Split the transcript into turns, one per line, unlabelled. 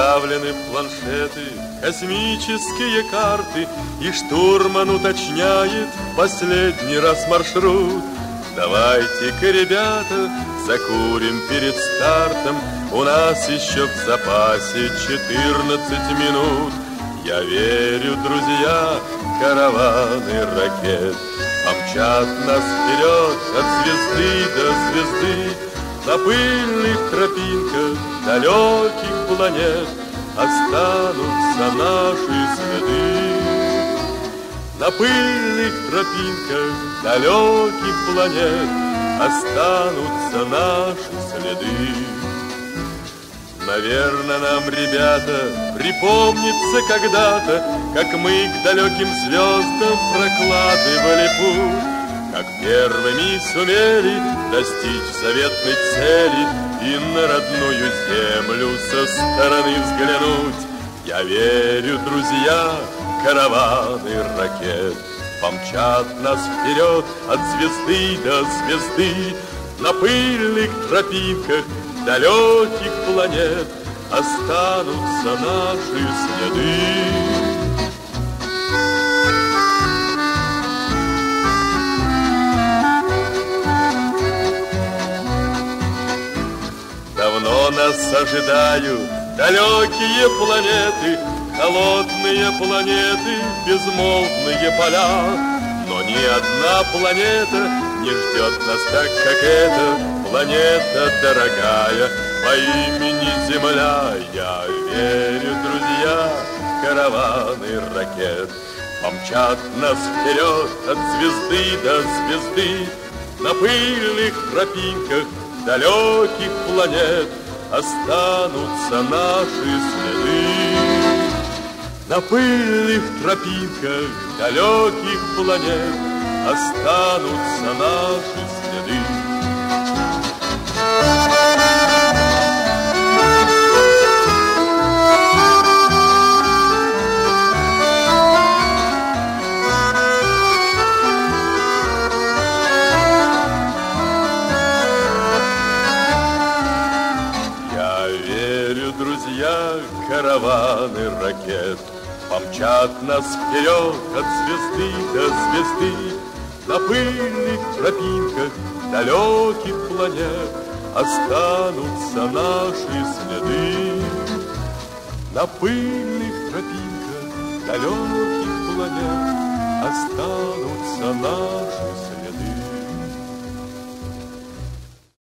Направлены планшеты, космические карты, И штурман уточняет последний раз маршрут. Давайте-ка, ребята, закурим перед стартом, У нас еще в запасе 14 минут. Я верю, друзья, караваны ракет Помчат нас вперед от звезды до звезды На пыльных тропинках далеких планет Останутся наши следы. На пыльных тропинках далеких планет Останутся наши следы. Наверное, нам, ребята, припомнится когда-то, Как мы к далеким звездам прокладывали путь, Как первыми сумели достичь заветной цели И на родную землю со стороны взглянуть. Я верю, друзья, караваны ракет Помчат нас вперед от звезды до звезды На пыльных тропинках далеких планет останутся наши следы. Нас ожидают далекие планеты, холодные планеты, безмолвные поля. Но ни одна планета не ждет нас так, как эта, Планета дорогая по имени Земля. Я верю, друзья, караваны ракет. Помчат нас вперед от звезды до звезды На пыльных тропинках далеких планет Останутся наши следы. На пыльных тропинках далеких планет Останутся наши следы караваны ракет. Помчат нас вперед от звезды до звезды. На пыльных тропинках далеких планет Останутся наши следы. На пыльных тропинках далеких планет Останутся наши